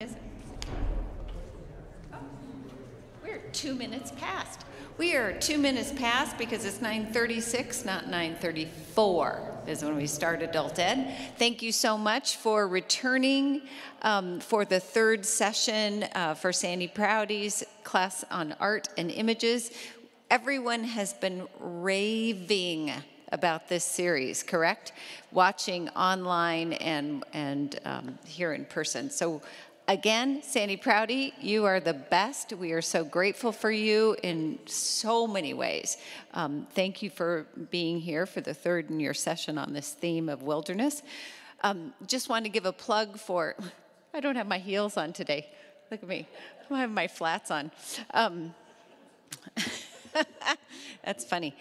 Is it? Oh, We're two minutes past. We are two minutes past because it's 9:36, not 9:34 is when we start Adult Ed. Thank you so much for returning um, for the third session uh, for Sandy Proudy's class on art and images. Everyone has been raving about this series, correct? Watching online and, and um, here in person. So again, Sandy Proudy, you are the best. We are so grateful for you in so many ways. Um, thank you for being here for the third in your session on this theme of wilderness. Um, just want to give a plug for, I don't have my heels on today. Look at me. I have my flats on. Um, that's funny.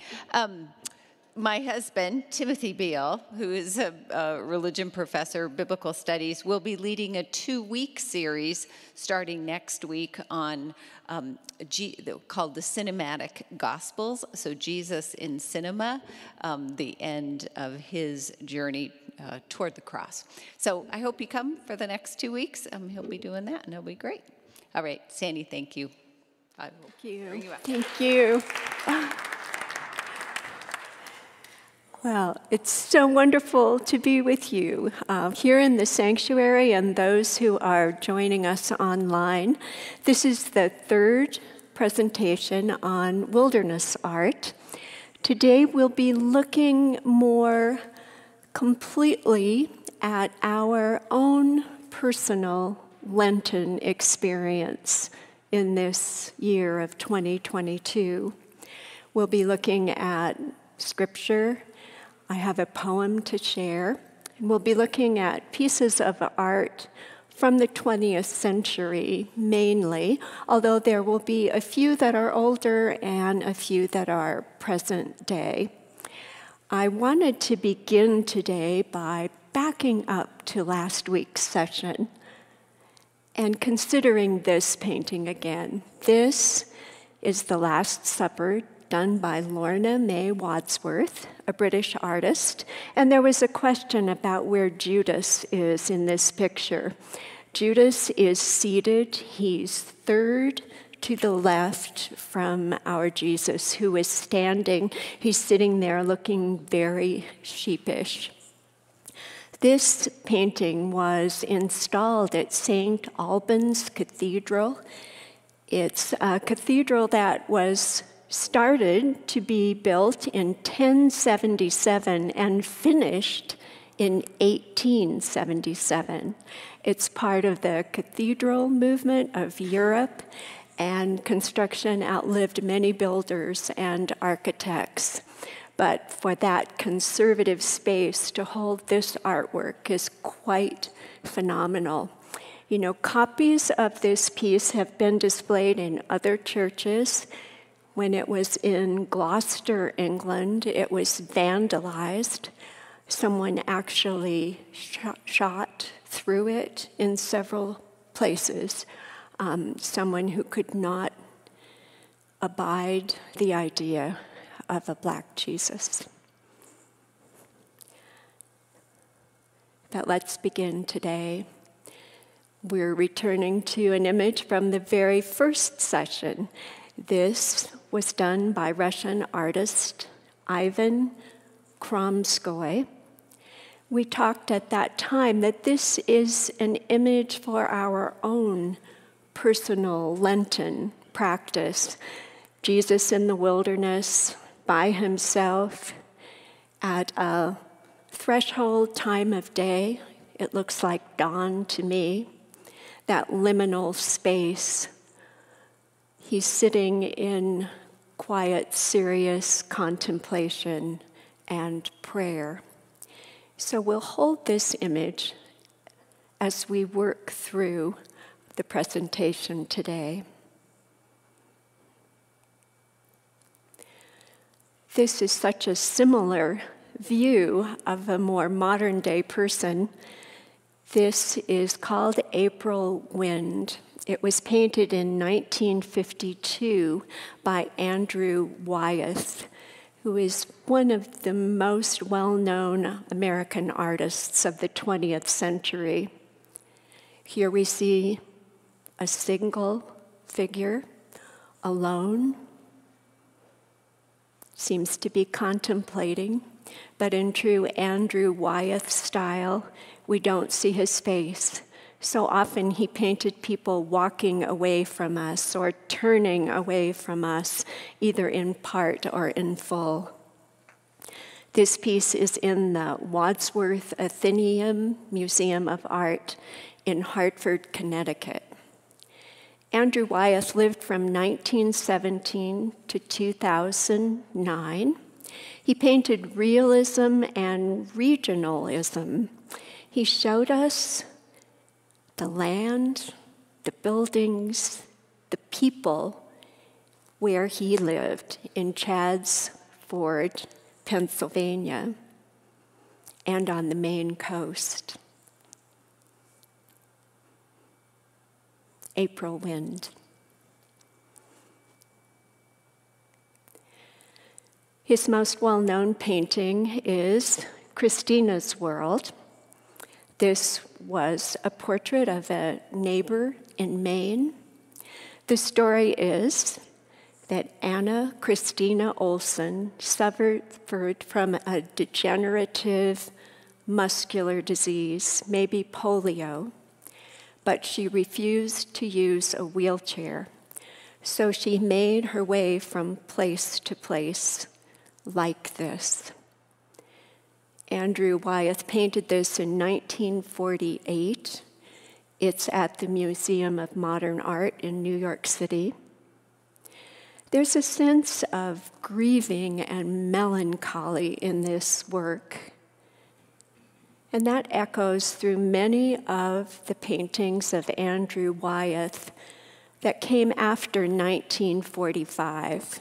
My husband, Timothy Beal, who is a, a, religion professor, biblical studies, will be leading a two week series starting next week on um, G, called the Cinematic Gospels. So, Jesus in cinema, um, the end of his journey uh, toward the cross. So, I hope you come for the next two weeks. Um, he'll be doing that, and it'll be great. All right, Sandy, thank you. Thank you. you thank you. Well, it's so wonderful to be with you uh, here in the sanctuary and those who are joining us online. This is the third presentation on wilderness art. Today we'll be looking more completely at our own personal Lenten experience in this year of 2022. We'll be looking at scripture I have a poem to share. And we'll be looking at pieces of art from the 20th century mainly, although there will be a few that are older and a few that are present day. I wanted to begin today by backing up to last week's session and considering this painting again. This is The Last Supper done by Lorna May Wadsworth, a British artist. And there was a question about where Judas is in this picture. Judas is seated, he's third to the left from our Jesus, who is standing. He's sitting there looking very sheepish. This painting was installed at St. Albans Cathedral. It's a cathedral that was started to be built in 1077 and finished in 1877. It's part of the cathedral movement of Europe, and construction outlived many builders and architects. But for that conservative space to hold this artwork is quite phenomenal. You know, copies of this piece have been displayed in other churches when it was in Gloucester, England, it was vandalized. Someone actually shot, shot through it in several places. Um, someone who could not abide the idea of a black Jesus. But let's begin today. We're returning to an image from the very first session. This was done by Russian artist Ivan Kramskoy. We talked at that time that this is an image for our own personal Lenten practice. Jesus in the wilderness by himself at a threshold time of day. It looks like dawn to me, that liminal space He's sitting in quiet, serious contemplation and prayer. So we'll hold this image as we work through the presentation today. This is such a similar view of a more modern day person. This is called April Wind. It was painted in 1952 by Andrew Wyeth, who is one of the most well known American artists of the 20th century. Here we see a single figure, alone, seems to be contemplating, but in true Andrew Wyeth style, we don't see his face. So often he painted people walking away from us or turning away from us, either in part or in full. This piece is in the Wadsworth Atheneum Museum of Art in Hartford, Connecticut. Andrew Wyeth lived from 1917 to 2009. He painted realism and regionalism. He showed us the land, the buildings, the people where he lived in Chadds Ford, Pennsylvania, and on the Maine coast. April wind. His most well known painting is Christina's World. This was a portrait of a neighbor in Maine. The story is that Anna Christina Olson suffered from a degenerative muscular disease, maybe polio, but she refused to use a wheelchair. So she made her way from place to place like this. Andrew Wyeth painted this in 1948. It's at the Museum of Modern Art in New York City. There's a sense of grieving and melancholy in this work. And that echoes through many of the paintings of Andrew Wyeth that came after 1945.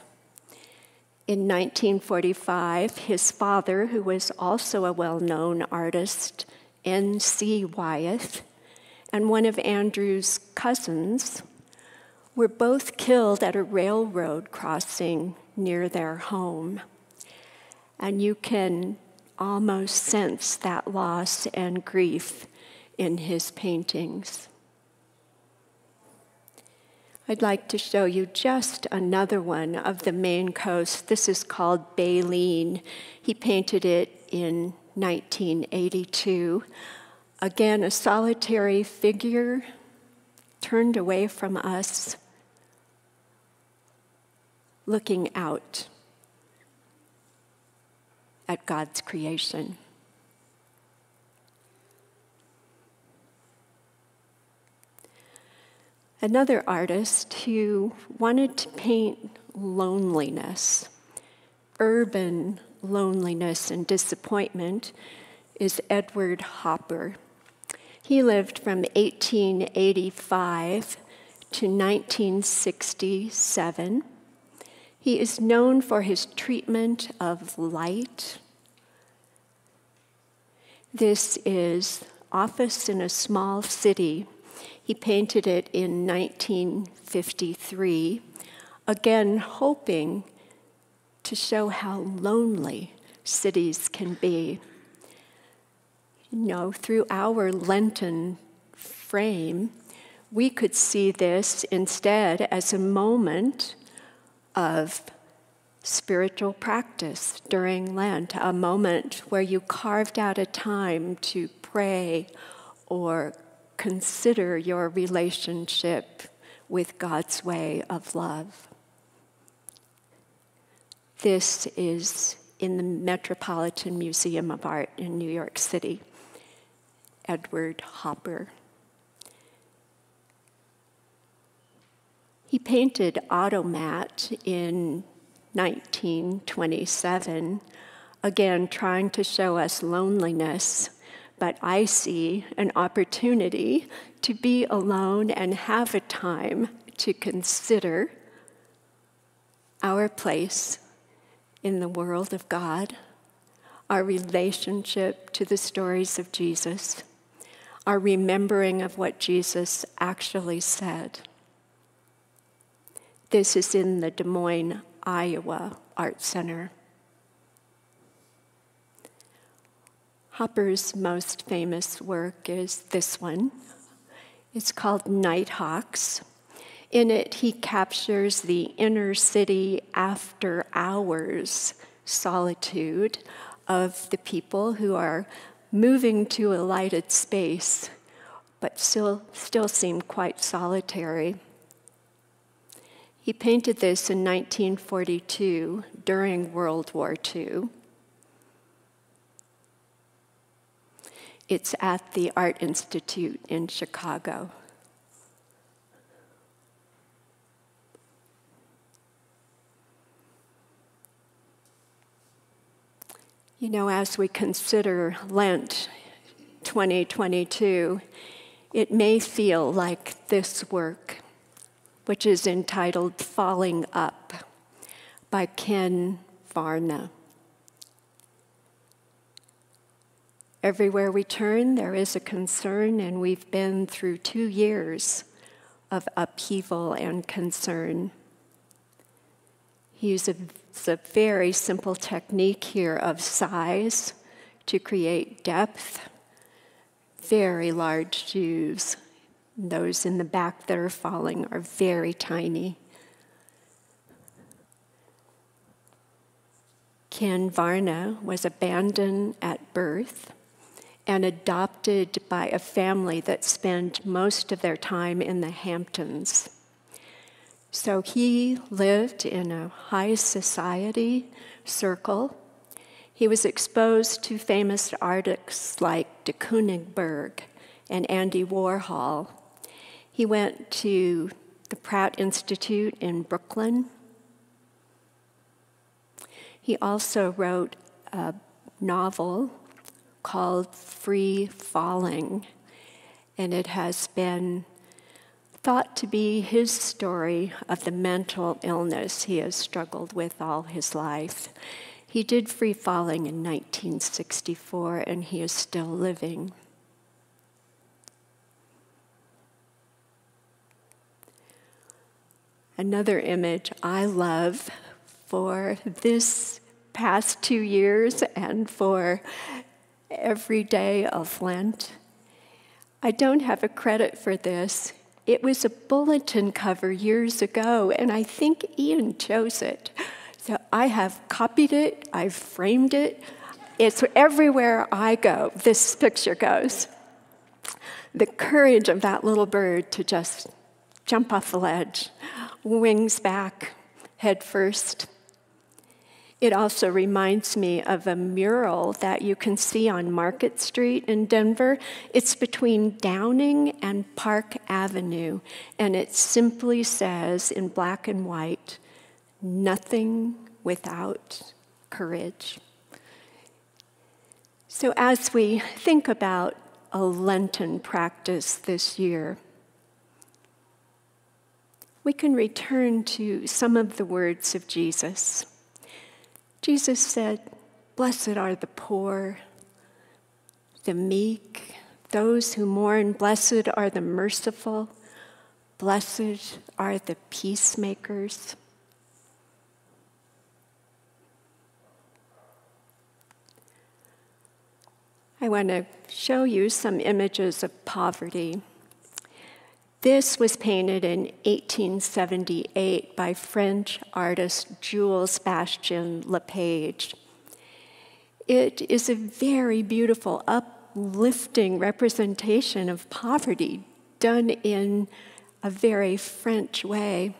In 1945, his father, who was also a well known artist, N.C. Wyeth, and one of Andrew's cousins were both killed at a railroad crossing near their home. And you can almost sense that loss and grief in his paintings. I'd like to show you just another one of the Maine coast. This is called Baleen. He painted it in 1982. Again, a solitary figure turned away from us, looking out at God's creation. Another artist who wanted to paint loneliness, urban loneliness and disappointment, is Edward Hopper. He lived from 1885 to 1967. He is known for his treatment of light. This is Office in a Small City he painted it in 1953, again hoping to show how lonely cities can be. You know, through our Lenten frame, we could see this instead as a moment of spiritual practice during Lent, a moment where you carved out a time to pray or consider your relationship with God's way of love. This is in the Metropolitan Museum of Art in New York City. Edward Hopper. He painted Automat in 1927, again trying to show us loneliness but I see an opportunity to be alone and have a time to consider our place in the world of God, our relationship to the stories of Jesus, our remembering of what Jesus actually said. This is in the Des Moines, Iowa Art Center. Hopper's most famous work is this one. It's called Nighthawks. In it, he captures the inner city after hours solitude of the people who are moving to a lighted space, but still, still seem quite solitary. He painted this in 1942 during World War II. It's at the Art Institute in Chicago. You know, as we consider Lent 2022, it may feel like this work, which is entitled Falling Up by Ken Varna. Everywhere we turn, there is a concern, and we've been through two years of upheaval and concern. He uses a very simple technique here of size to create depth. Very large Jews. Those in the back that are falling are very tiny. Ken Varna was abandoned at birth and adopted by a family that spent most of their time in the Hamptons. So he lived in a high society circle. He was exposed to famous artists like de Kooningberg and Andy Warhol. He went to the Pratt Institute in Brooklyn. He also wrote a novel called Free Falling, and it has been thought to be his story of the mental illness he has struggled with all his life. He did free falling in 1964, and he is still living. Another image I love for this past two years and for every day of Lent. I don't have a credit for this. It was a bulletin cover years ago, and I think Ian chose it. So I have copied it, I've framed it. It's everywhere I go, this picture goes. The courage of that little bird to just jump off the ledge, wings back, head first. It also reminds me of a mural that you can see on Market Street in Denver. It's between Downing and Park Avenue, and it simply says in black and white, nothing without courage. So, as we think about a Lenten practice this year, we can return to some of the words of Jesus. Jesus said, Blessed are the poor, the meek, those who mourn. Blessed are the merciful. Blessed are the peacemakers. I want to show you some images of poverty. This was painted in 1878 by French artist Jules Bastien Lepage. It is a very beautiful, uplifting representation of poverty done in a very French way.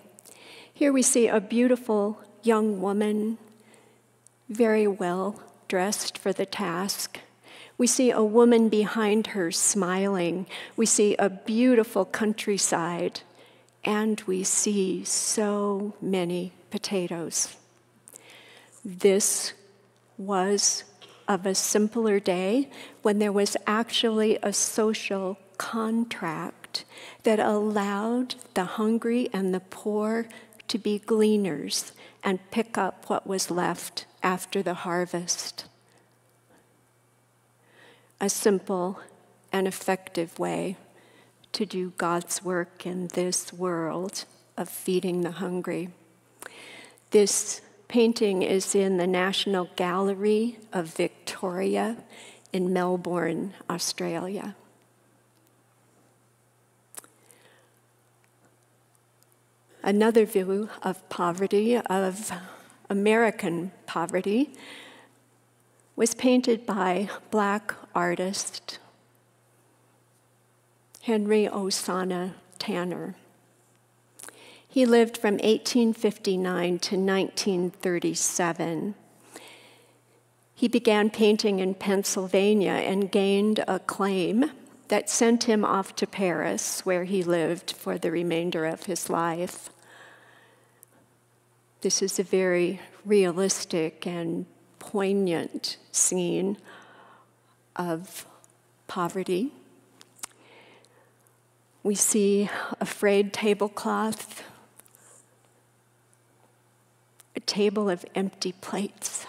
Here we see a beautiful young woman, very well dressed for the task. We see a woman behind her smiling. We see a beautiful countryside. And we see so many potatoes. This was of a simpler day when there was actually a social contract that allowed the hungry and the poor to be gleaners and pick up what was left after the harvest a simple and effective way to do God's work in this world of feeding the hungry. This painting is in the National Gallery of Victoria in Melbourne, Australia. Another view of poverty, of American poverty, was painted by black artist Henry Ossawa Tanner. He lived from 1859 to 1937. He began painting in Pennsylvania and gained acclaim that sent him off to Paris, where he lived for the remainder of his life. This is a very realistic and poignant scene of poverty. We see a frayed tablecloth, a table of empty plates,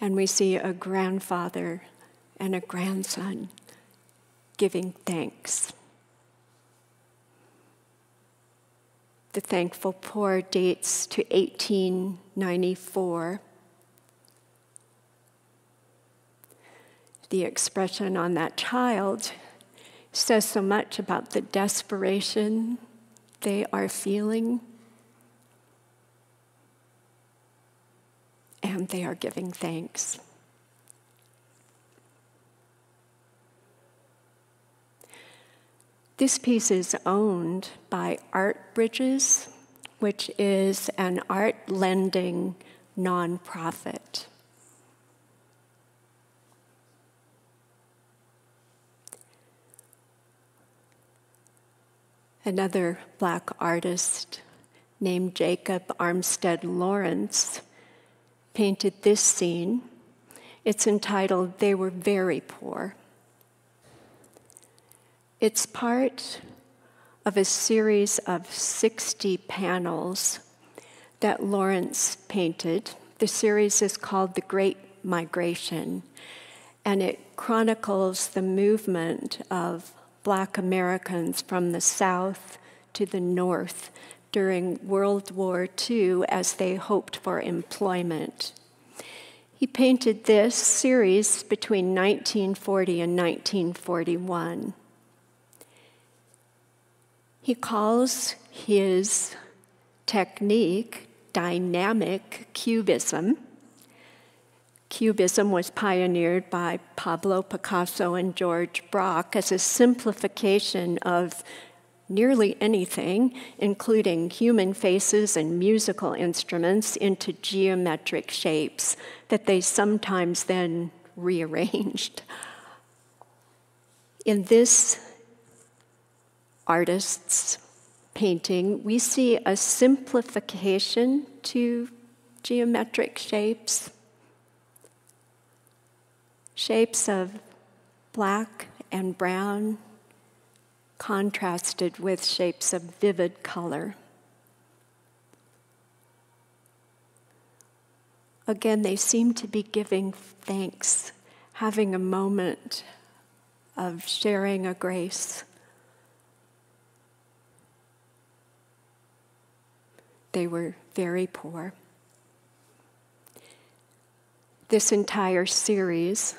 and we see a grandfather and a grandson giving thanks. The thankful poor dates to 1894. The expression on that child says so much about the desperation they are feeling, and they are giving thanks. This piece is owned by Art Bridges, which is an art lending nonprofit. Another black artist named Jacob Armstead Lawrence painted this scene. It's entitled They Were Very Poor. It's part of a series of 60 panels that Lawrence painted. The series is called The Great Migration, and it chronicles the movement of Black Americans from the South to the North during World War II as they hoped for employment. He painted this series between 1940 and 1941. He calls his technique dynamic cubism. Cubism was pioneered by Pablo Picasso and George Braque as a simplification of nearly anything, including human faces and musical instruments, into geometric shapes that they sometimes then rearranged. In this artist's painting, we see a simplification to geometric shapes, shapes of black and brown contrasted with shapes of vivid color. Again, they seem to be giving thanks, having a moment of sharing a grace. They were very poor. This entire series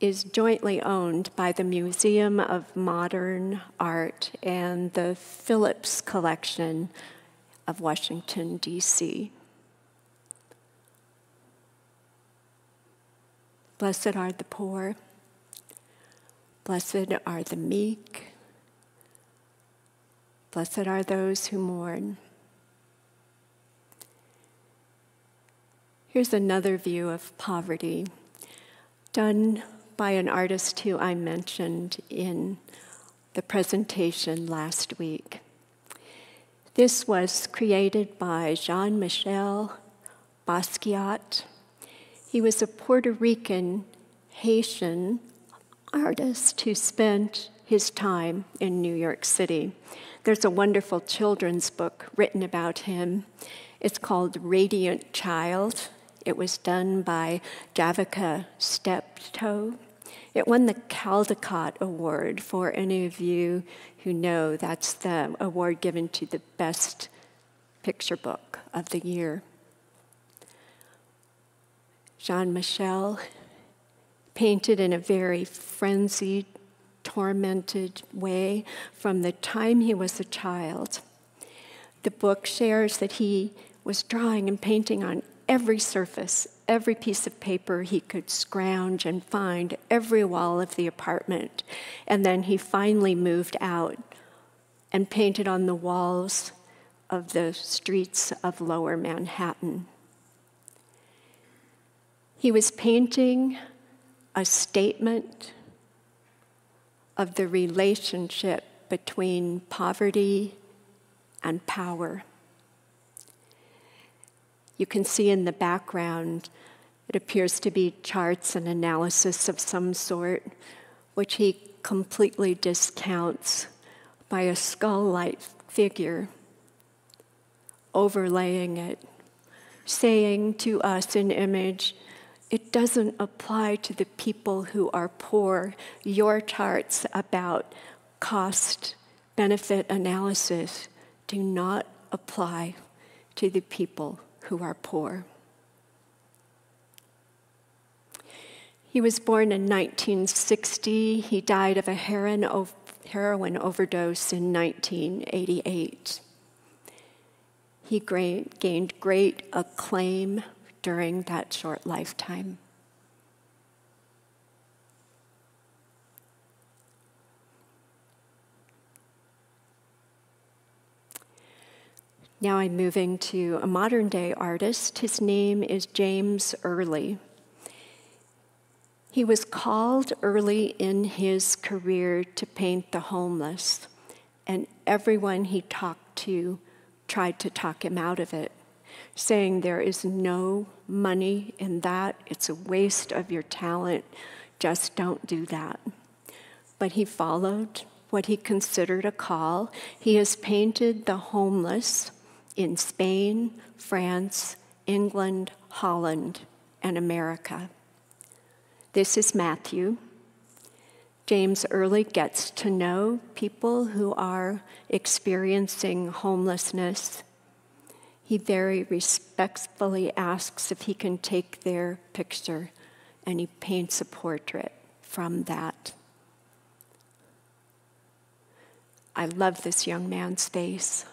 is jointly owned by the Museum of Modern Art and the Phillips Collection of Washington, D.C. Blessed are the poor, blessed are the meek, blessed are those who mourn. Here's another view of poverty done by an artist who I mentioned in the presentation last week. This was created by Jean Michel Basquiat. He was a Puerto Rican Haitian artist who spent his time in New York City. There's a wonderful children's book written about him. It's called Radiant Child, it was done by Javaka Steptoe. It won the Caldecott Award for any of you who know that's the award given to the best picture book of the year. Jean Michel painted in a very frenzied, tormented way from the time he was a child. The book shares that he was drawing and painting on every surface, every piece of paper he could scrounge and find, every wall of the apartment. And then he finally moved out and painted on the walls of the streets of lower Manhattan. He was painting a statement of the relationship between poverty and power. You can see in the background, it appears to be charts and analysis of some sort, which he completely discounts by a skull like figure overlaying it, saying to us in image, it doesn't apply to the people who are poor. Your charts about cost benefit analysis do not apply to the people who are poor. He was born in 1960. He died of a heroin, heroin overdose in 1988. He gained great acclaim during that short lifetime. Now I'm moving to a modern day artist. His name is James Early. He was called early in his career to paint the homeless, and everyone he talked to tried to talk him out of it, saying there is no money in that, it's a waste of your talent, just don't do that. But he followed what he considered a call. He has painted the homeless in Spain, France, England, Holland, and America. This is Matthew. James Early gets to know people who are experiencing homelessness. He very respectfully asks if he can take their picture, and he paints a portrait from that. I love this young man's face.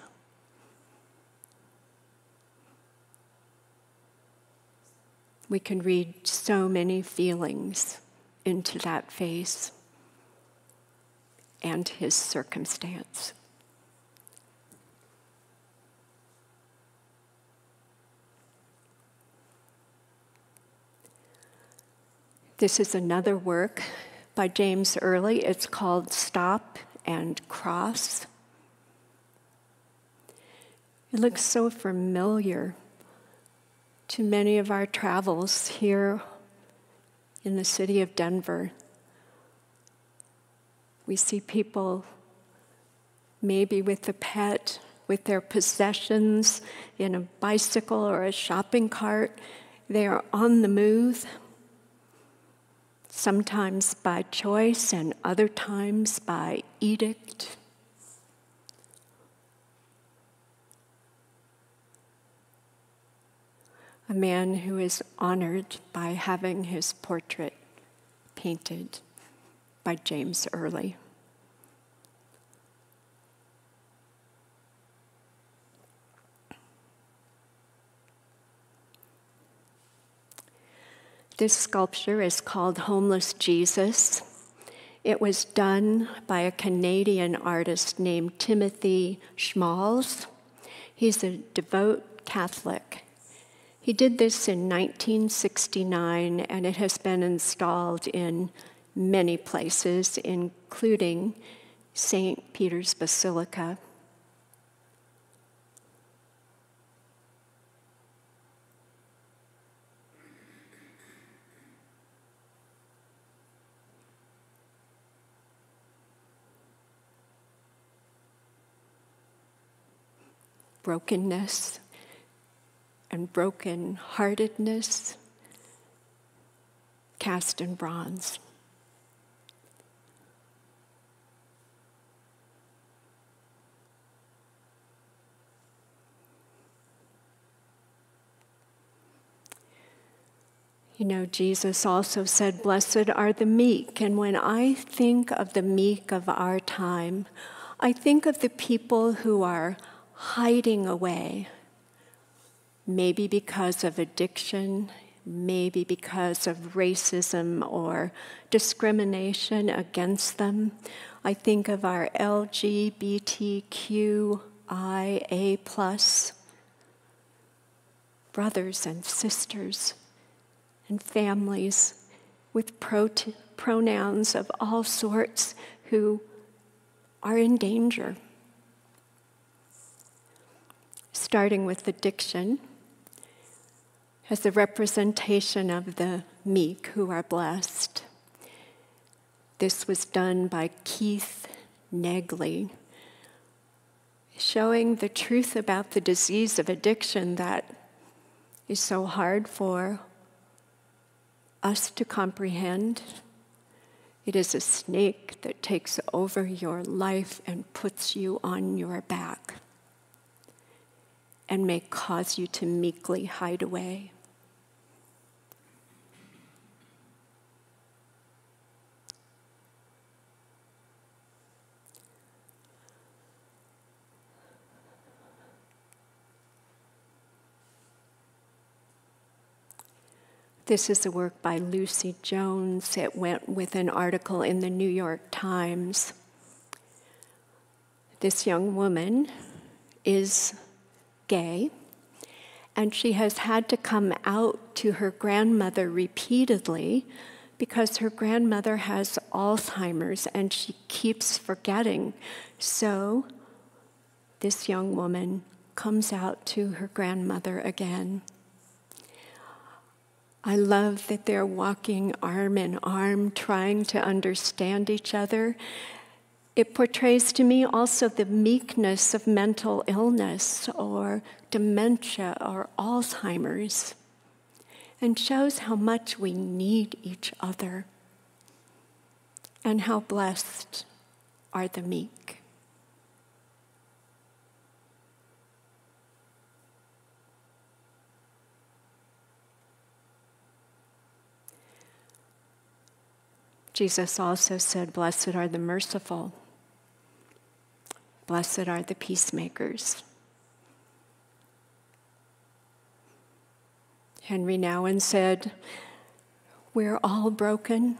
We can read so many feelings into that face and his circumstance. This is another work by James Early. It's called Stop and Cross. It looks so familiar to many of our travels here in the city of Denver. We see people maybe with a pet, with their possessions in a bicycle or a shopping cart. They are on the move, sometimes by choice and other times by edict. A man who is honored by having his portrait painted by James Early. This sculpture is called Homeless Jesus. It was done by a Canadian artist named Timothy Schmalz. He's a devout Catholic he did this in 1969, and it has been installed in many places, including St. Peter's Basilica. Brokenness and broken heartedness cast in bronze. You know, Jesus also said, Blessed are the meek. And when I think of the meek of our time, I think of the people who are hiding away, maybe because of addiction, maybe because of racism or discrimination against them. I think of our LGBTQIA plus brothers and sisters and families with pronouns of all sorts who are in danger. Starting with addiction as the representation of the meek who are blessed. This was done by Keith Negley, showing the truth about the disease of addiction that is so hard for us to comprehend. It is a snake that takes over your life and puts you on your back and may cause you to meekly hide away. This is a work by Lucy Jones. It went with an article in the New York Times. This young woman is gay, and she has had to come out to her grandmother repeatedly because her grandmother has Alzheimer's and she keeps forgetting. So, this young woman comes out to her grandmother again. I love that they're walking arm in arm, trying to understand each other. It portrays to me also the meekness of mental illness or dementia or Alzheimer's and shows how much we need each other and how blessed are the meek. Jesus also said, Blessed are the merciful, blessed are the peacemakers. Henri Nouwen said, We're all broken.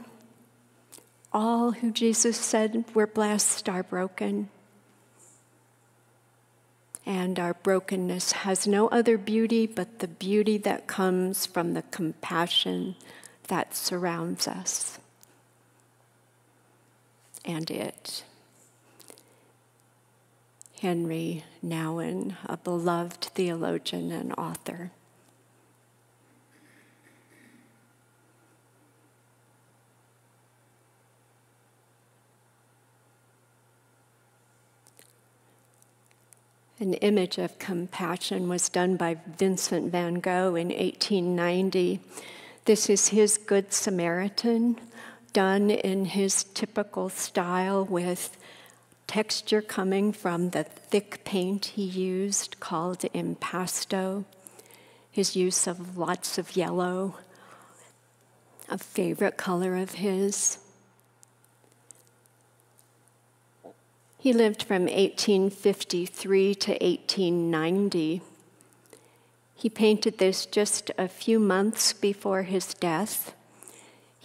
All who Jesus said we're blessed are broken. And our brokenness has no other beauty but the beauty that comes from the compassion that surrounds us and it. Henri Nouwen, a beloved theologian and author. An image of compassion was done by Vincent van Gogh in 1890. This is his Good Samaritan, done in his typical style with texture coming from the thick paint he used called impasto, his use of lots of yellow, a favorite color of his. He lived from 1853 to 1890. He painted this just a few months before his death.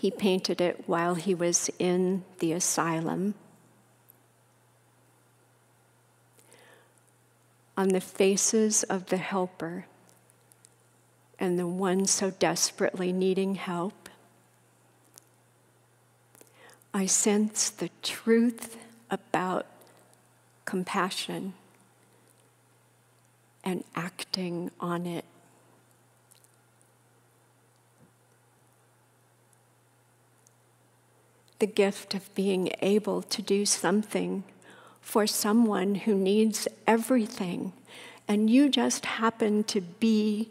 He painted it while he was in the asylum. On the faces of the helper and the one so desperately needing help, I sense the truth about compassion and acting on it. The gift of being able to do something for someone who needs everything, and you just happen to be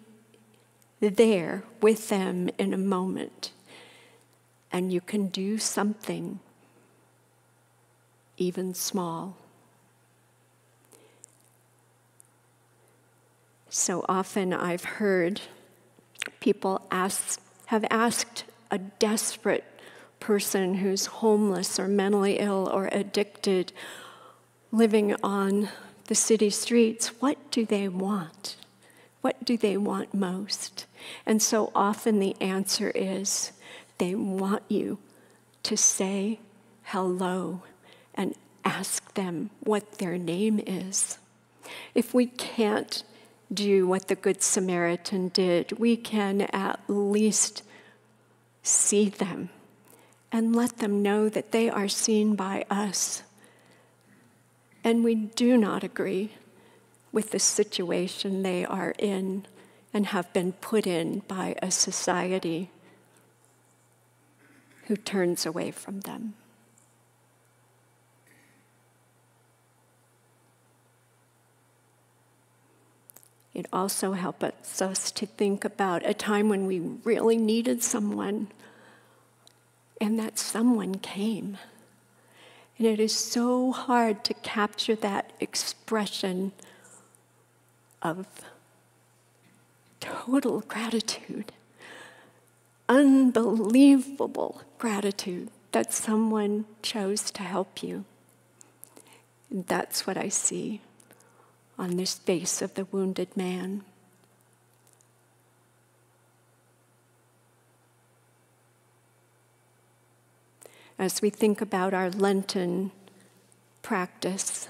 there with them in a moment, and you can do something, even small. So often I've heard people ask have asked a desperate person who's homeless or mentally ill or addicted, living on the city streets, what do they want? What do they want most? And so often the answer is they want you to say hello and ask them what their name is. If we can't do what the Good Samaritan did, we can at least see them and let them know that they are seen by us. And we do not agree with the situation they are in and have been put in by a society who turns away from them. It also helps us to think about a time when we really needed someone, and that someone came. And it is so hard to capture that expression of total gratitude, unbelievable gratitude that someone chose to help you. And that's what I see on this face of the wounded man. As we think about our Lenten practice,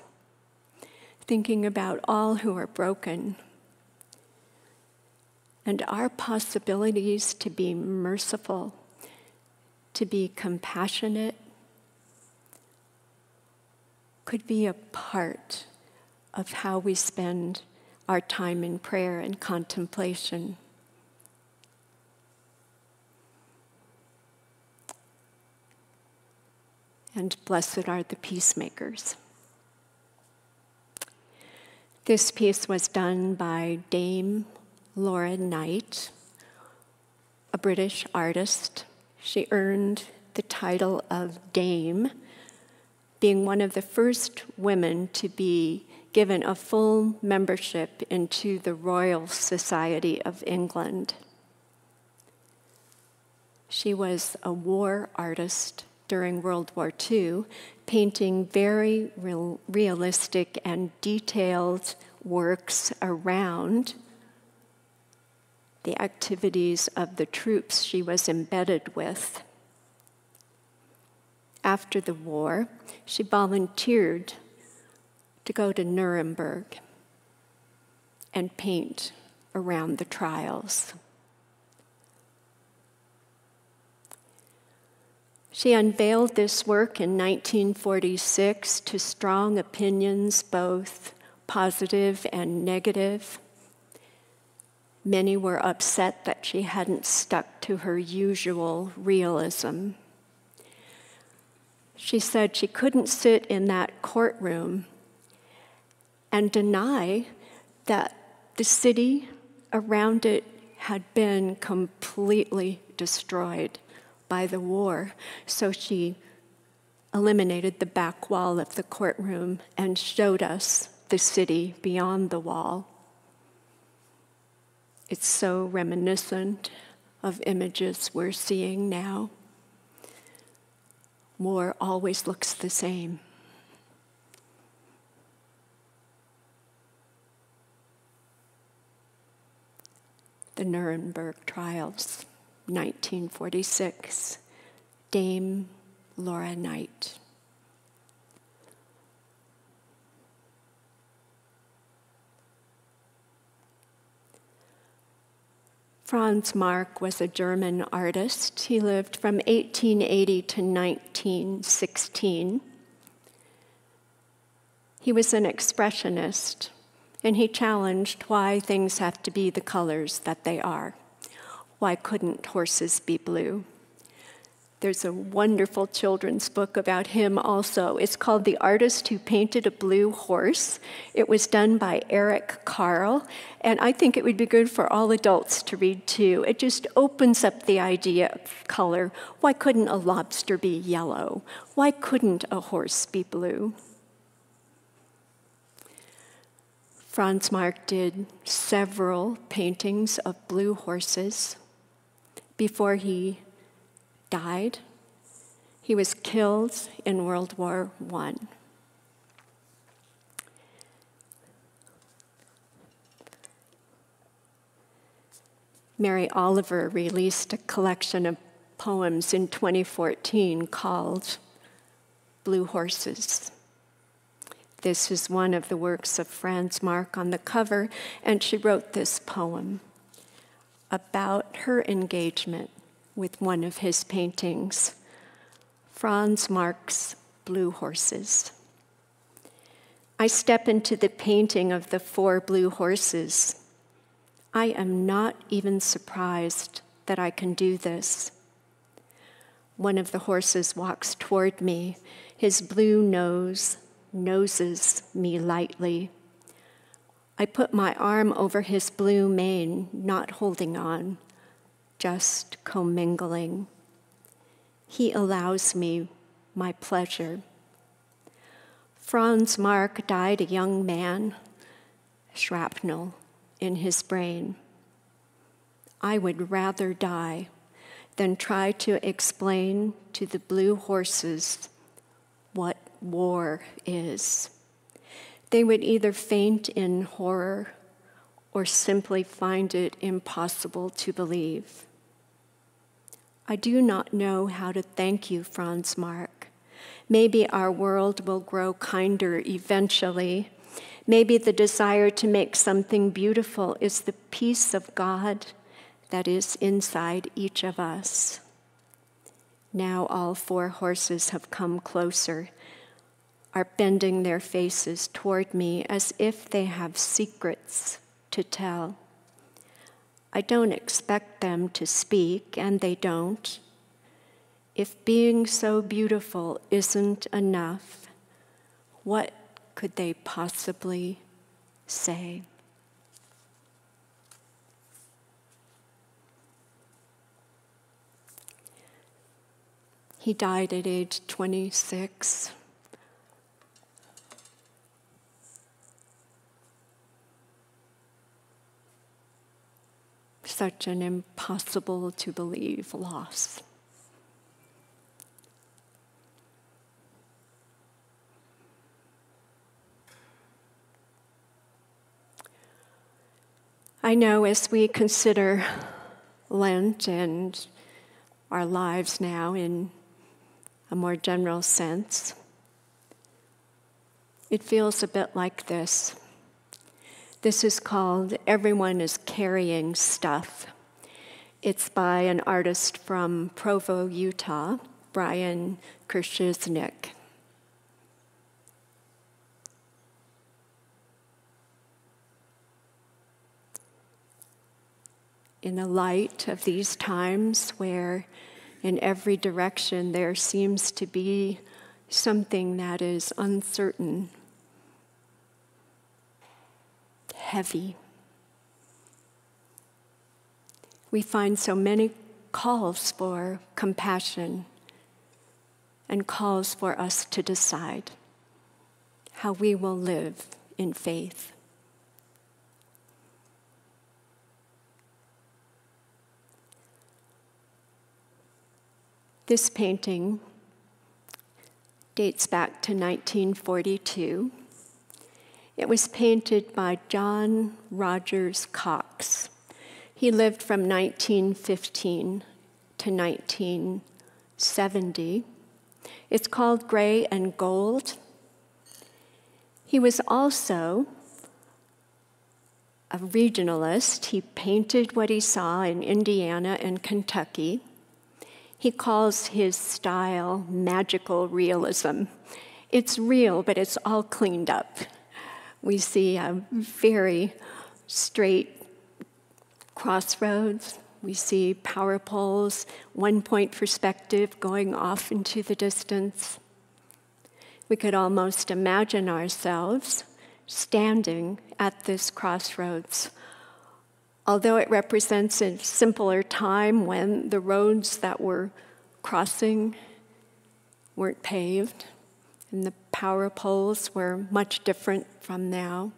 thinking about all who are broken and our possibilities to be merciful, to be compassionate, could be a part of how we spend our time in prayer and contemplation. And blessed are the peacemakers. This piece was done by Dame Laura Knight, a British artist. She earned the title of Dame, being one of the first women to be given a full membership into the Royal Society of England. She was a war artist during World War II, painting very real, realistic and detailed works around the activities of the troops she was embedded with. After the war, she volunteered to go to Nuremberg and paint around the trials. She unveiled this work in 1946 to strong opinions, both positive and negative. Many were upset that she hadn't stuck to her usual realism. She said she couldn't sit in that courtroom and deny that the city around it had been completely destroyed by the war. So she eliminated the back wall of the courtroom and showed us the city beyond the wall. It's so reminiscent of images we're seeing now. War always looks the same. the Nuremberg trials, 1946, Dame Laura Knight. Franz Marc was a German artist. He lived from 1880 to 1916. He was an expressionist and he challenged why things have to be the colors that they are. Why couldn't horses be blue? There's a wonderful children's book about him also. It's called The Artist Who Painted a Blue Horse. It was done by Eric Carle, and I think it would be good for all adults to read too. It just opens up the idea of color. Why couldn't a lobster be yellow? Why couldn't a horse be blue? Franz Marc did several paintings of blue horses, before he died. He was killed in World War I. Mary Oliver released a collection of poems in 2014 called Blue Horses. This is one of the works of Franz Marc on the cover, and she wrote this poem about her engagement with one of his paintings, Franz Marc's Blue Horses. I step into the painting of the four blue horses. I am not even surprised that I can do this. One of the horses walks toward me, his blue nose noses me lightly. I put my arm over his blue mane, not holding on, just commingling. He allows me my pleasure. Franz Marc died a young man, shrapnel in his brain. I would rather die than try to explain to the blue horses what war is. They would either faint in horror or simply find it impossible to believe. I do not know how to thank you, Franz Marc. Maybe our world will grow kinder eventually. Maybe the desire to make something beautiful is the peace of God that is inside each of us. Now all four horses have come closer, are bending their faces toward me as if they have secrets to tell. I don't expect them to speak, and they don't. If being so beautiful isn't enough, what could they possibly say? He died at age 26. Such an impossible to believe loss. I know as we consider Lent and our lives now in a more general sense. It feels a bit like this. This is called Everyone is Carrying Stuff. It's by an artist from Provo, Utah, Brian Kershisnik. In the light of these times where in every direction, there seems to be something that is uncertain, heavy. We find so many calls for compassion and calls for us to decide how we will live in faith. This painting dates back to 1942. It was painted by John Rogers Cox. He lived from 1915 to 1970. It's called Gray and Gold. He was also a regionalist. He painted what he saw in Indiana and Kentucky. He calls his style magical realism. It's real, but it's all cleaned up. We see a very straight crossroads. We see power poles, one point perspective going off into the distance. We could almost imagine ourselves standing at this crossroads Although it represents a simpler time when the roads that were crossing weren't paved and the power poles were much different from now,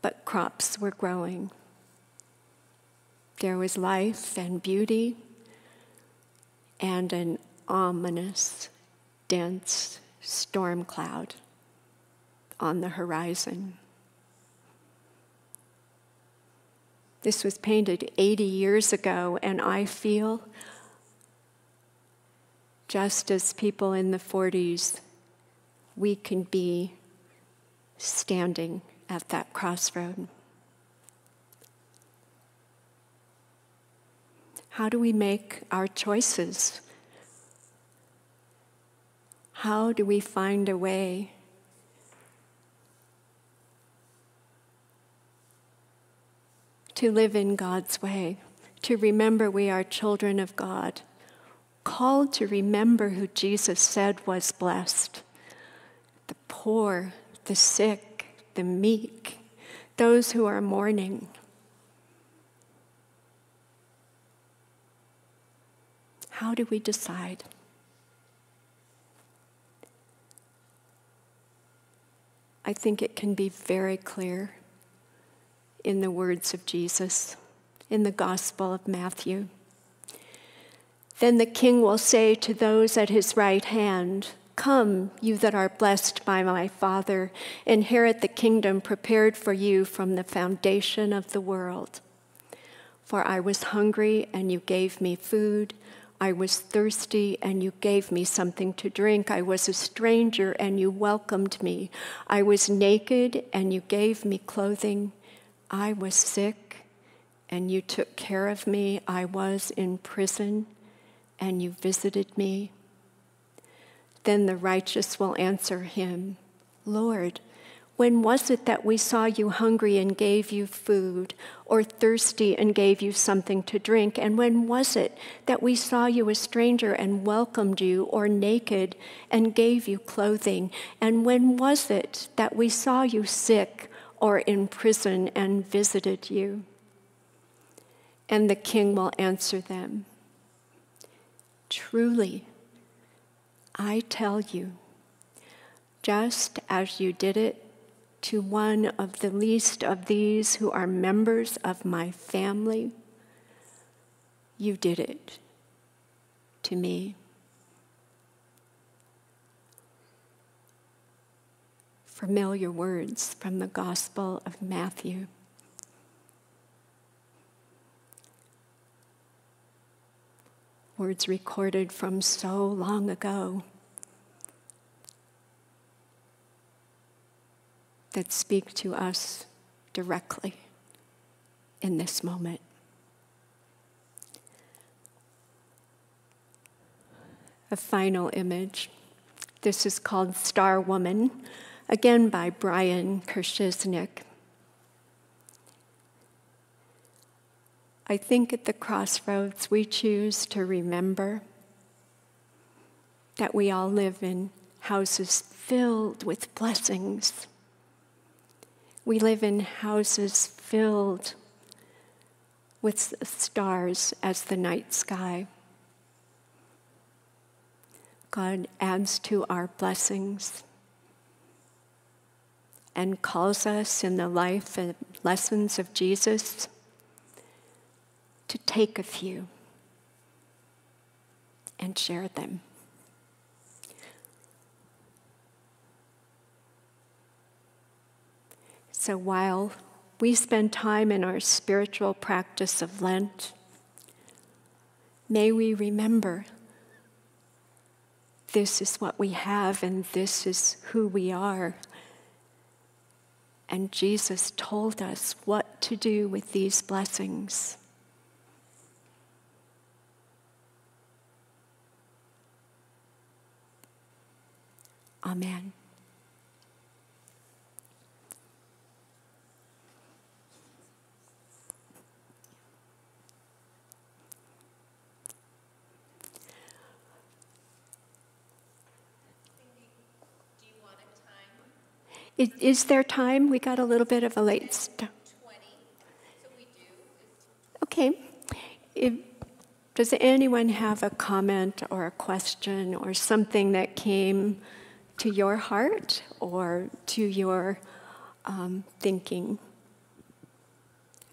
but crops were growing. there was life and beauty and an ominous, dense storm cloud on the horizon. This was painted 80 years ago, and I feel just as people in the 40s, we can be standing at that crossroad. How do we make our choices? How do we find a way to live in God's way, to remember we are children of God, called to remember who Jesus said was blessed the poor, the sick, the meek, those who are mourning. How do we decide? I think it can be very clear in the words of Jesus in the Gospel of Matthew. Then the king will say to those at his right hand, Come, you that are blessed by my Father, inherit the kingdom prepared for you from the foundation of the world. For I was hungry, and you gave me food. I was thirsty, and you gave me something to drink. I was a stranger, and you welcomed me. I was naked, and you gave me clothing. I was sick and you took care of me. I was in prison and you visited me. Then the righteous will answer him, Lord, when was it that we saw you hungry and gave you food, or thirsty and gave you something to drink? And when was it that we saw you a stranger and welcomed you, or naked and gave you clothing? And when was it that we saw you sick or in prison and visited you? And the king will answer them Truly, I tell you, just as you did it to one of the least of these who are members of my family, you did it to me. familiar words from the Gospel of Matthew. Words recorded from so long ago that speak to us directly in this moment. A final image. This is called Star Woman again by Brian Kershisnik. I think at the crossroads we choose to remember that we all live in houses filled with blessings. We live in houses filled with stars as the night sky. God adds to our blessings and calls us in the life and lessons of Jesus to take a few and share them. So while we spend time in our spiritual practice of Lent, may we remember this is what we have and this is who we are and Jesus told us what to do with these blessings. Amen. Is, is there time? We got a little bit of a late start. Okay. If, does anyone have a comment or a question or something that came to your heart or to your um, thinking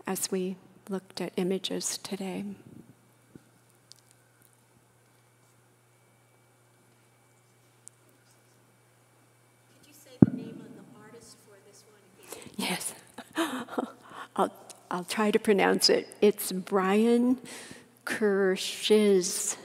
as we looked at images today. Could you say the name of the artist for this one again? Yes. I'll, I'll try to pronounce it. It's Brian Kershisnik.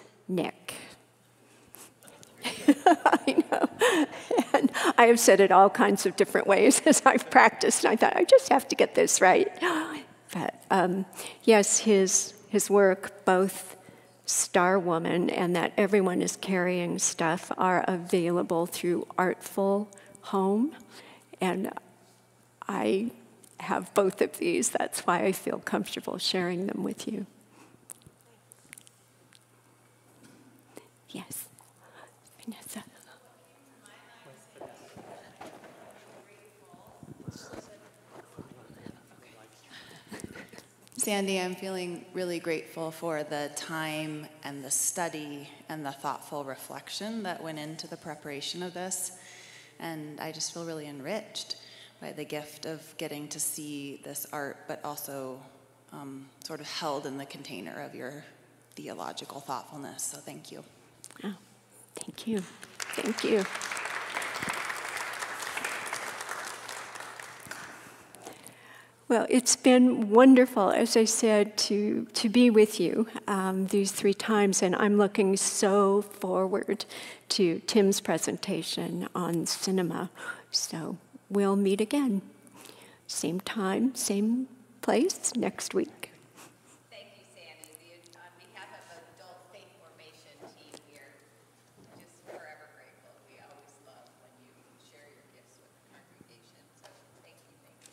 I know. And I have said it all kinds of different ways as I've practiced, and I thought, I just have to get this right. But um, yes, his, his work, both Star Woman and that everyone is carrying stuff, are available through Artful Home. And I have both of these. That's why I feel comfortable sharing them with you. Yes. Vanessa. Sandy, I'm feeling really grateful for the time and the study and the thoughtful reflection that went into the preparation of this. And I just feel really enriched by the gift of getting to see this art, but also um, sort of held in the container of your theological thoughtfulness. So thank you. Oh, thank you. Thank you. Well, it's been wonderful, as I said, to, to be with you um, these three times, and I'm looking so forward to Tim's presentation on cinema. So we'll meet again. Same time, same place next week. Thank you, Sandy. The- On behalf of the adult faith formation team here, just forever grateful. We always love when you share your gifts with the congregation. So thank you, thank you.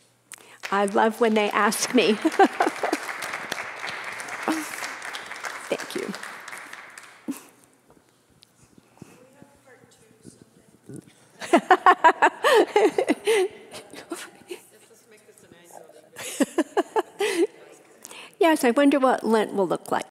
I love when they ask me. Thank you. Yes, I wonder what Lent will look like.